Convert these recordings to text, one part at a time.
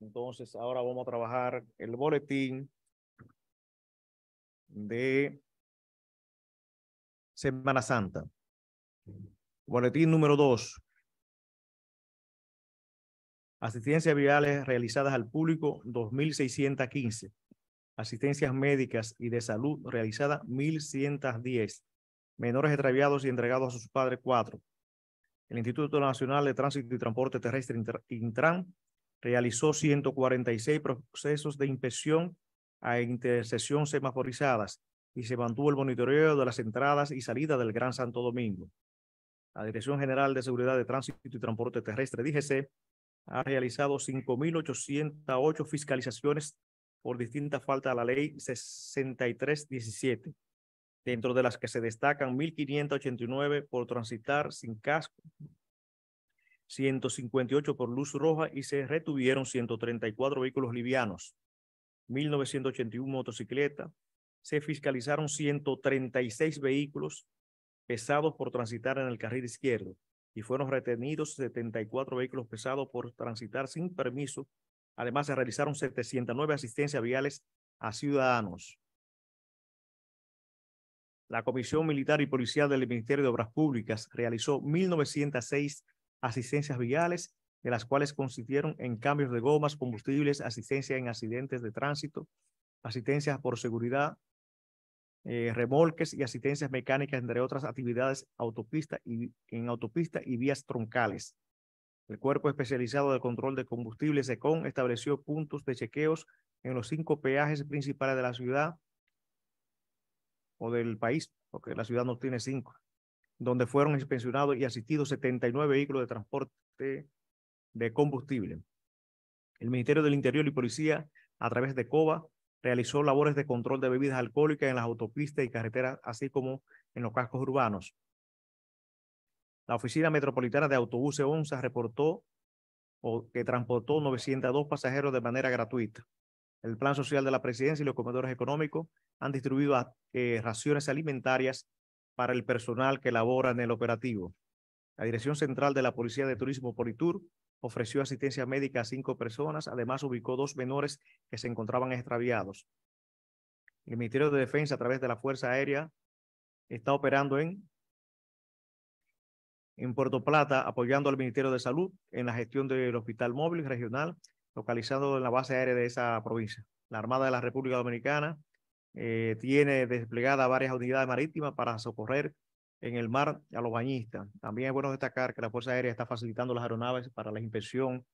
Entonces, ahora vamos a trabajar el boletín de Semana Santa. Boletín número dos. Asistencias viales realizadas al público, 2.615. Asistencias médicas y de salud realizadas, 1.110. Menores extraviados y entregados a sus padres, cuatro. El Instituto Nacional de Tránsito y Transporte Terrestre, Intran, realizó 146 procesos de inspección a intersección semaforizadas y se mantuvo el monitoreo de las entradas y salidas del Gran Santo Domingo. La Dirección General de Seguridad de Tránsito y Transporte Terrestre, DGC, ha realizado 5.808 fiscalizaciones por distintas faltas a la ley 6317, dentro de las que se destacan 1.589 por transitar sin casco, 158 por luz roja y se retuvieron 134 vehículos livianos, 1.981 motocicletas, se fiscalizaron 136 vehículos pesados por transitar en el carril izquierdo y fueron retenidos 74 vehículos pesados por transitar sin permiso. Además, se realizaron 709 asistencias viales a ciudadanos. La Comisión Militar y Policial del Ministerio de Obras Públicas realizó 1.906 asistencias viales, de las cuales consistieron en cambios de gomas, combustibles, asistencia en accidentes de tránsito, asistencias por seguridad, eh, remolques y asistencias mecánicas, entre otras actividades autopista y, en autopista y vías troncales. El Cuerpo Especializado de Control de Combustibles, SECON, estableció puntos de chequeos en los cinco peajes principales de la ciudad o del país, porque la ciudad no tiene cinco, donde fueron inspeccionados y asistidos 79 vehículos de transporte de combustible. El Ministerio del Interior y Policía, a través de COBA, realizó labores de control de bebidas alcohólicas en las autopistas y carreteras, así como en los cascos urbanos. La Oficina Metropolitana de Autobuses ONSA reportó o que transportó 902 pasajeros de manera gratuita. El Plan Social de la Presidencia y los comedores económicos han distribuido eh, raciones alimentarias para el personal que labora en el operativo. La Dirección Central de la Policía de Turismo Politur ofreció asistencia médica a cinco personas, además ubicó dos menores que se encontraban extraviados. El Ministerio de Defensa, a través de la Fuerza Aérea, está operando en, en Puerto Plata, apoyando al Ministerio de Salud en la gestión del Hospital Móvil Regional, localizado en la base aérea de esa provincia. La Armada de la República Dominicana eh, tiene desplegada varias unidades marítimas para socorrer en el mar a los bañistas. También es bueno destacar que la Fuerza Aérea está facilitando las aeronaves para la inspección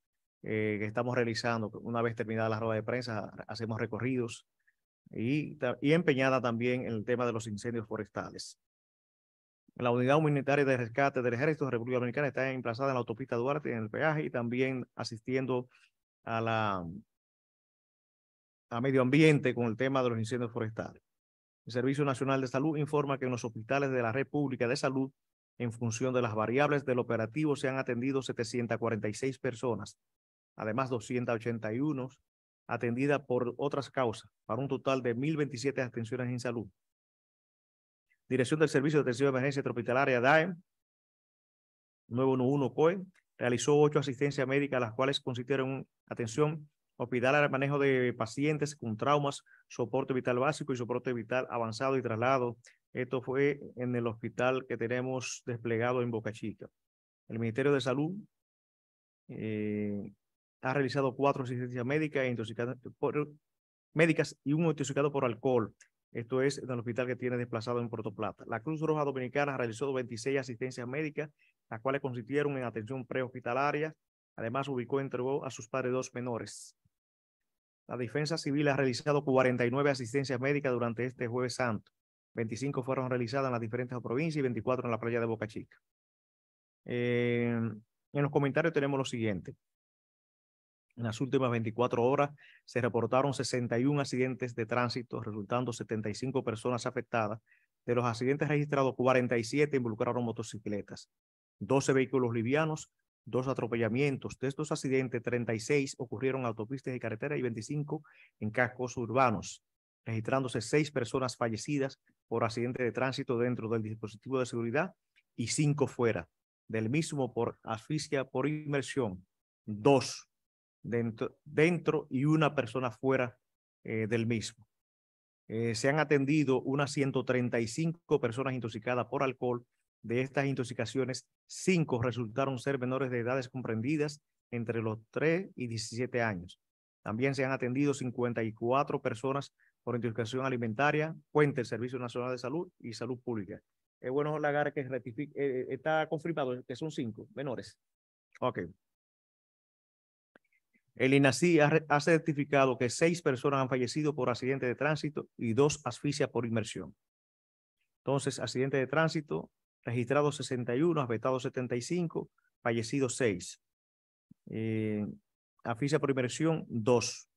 eh, que estamos realizando. Una vez terminada la rueda de prensa, hacemos recorridos y, y empeñada también en el tema de los incendios forestales. La unidad humanitaria de rescate del Ejército de República Dominicana está emplazada en la autopista Duarte, en el peaje, y también asistiendo a la a medio ambiente con el tema de los incendios forestales. El Servicio Nacional de Salud informa que en los hospitales de la Red Pública de Salud, en función de las variables del operativo, se han atendido 746 personas, además 281 atendidas por otras causas, para un total de 1.027 atenciones en salud. Dirección del Servicio de Atención de Emergencia Tropicalaria DAEM, 911 COE, realizó ocho asistencias médicas, las cuales consistieron en atención hospital manejo de pacientes con traumas, soporte vital básico y soporte vital avanzado y traslado. Esto fue en el hospital que tenemos desplegado en Boca Chica. El Ministerio de Salud eh, ha realizado cuatro asistencias médicas, e por, médicas y un intoxicado por alcohol. Esto es en el hospital que tiene desplazado en Puerto Plata. La Cruz Roja Dominicana realizó 26 asistencias médicas, las cuales consistieron en atención prehospitalaria. Además, ubicó y entregó a sus padres dos menores. La Defensa Civil ha realizado 49 asistencias médicas durante este jueves santo. 25 fueron realizadas en las diferentes provincias y 24 en la playa de Boca Chica. Eh, en los comentarios tenemos lo siguiente. En las últimas 24 horas se reportaron 61 accidentes de tránsito, resultando 75 personas afectadas. De los accidentes registrados, 47 involucraron motocicletas, 12 vehículos livianos, dos atropellamientos. De estos accidentes, 36 ocurrieron en autopistas y carreteras y 25 en cascos urbanos, registrándose seis personas fallecidas por accidente de tránsito dentro del dispositivo de seguridad y cinco fuera del mismo por asfixia por inmersión. Dos dentro, y una persona fuera eh, del mismo. Eh, se han atendido unas 135 personas intoxicadas por alcohol. De estas intoxicaciones, cinco resultaron ser menores de edades comprendidas entre los 3 y 17 años. También se han atendido 54 personas por intoxicación alimentaria, fuente del Servicio Nacional de Salud y Salud Pública. Es bueno, Lagar, que rectifique, eh, está confirmado que son cinco menores. Ok. El INACI ha, certificado que seis personas han fallecido por accidente de tránsito y dos asfixias por inmersión. Entonces, accidente de tránsito, registrado 61, afectado 75, fallecidos 6. Eh, por inmersión, 2.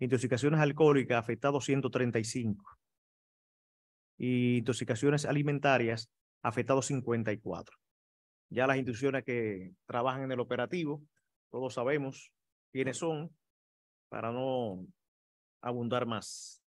Intoxicaciones alcohólicas, afectados 135. Y intoxicaciones alimentarias, afectados 54. Ya las instituciones que trabajan en el operativo, todos sabemos quiénes son, para no abundar más.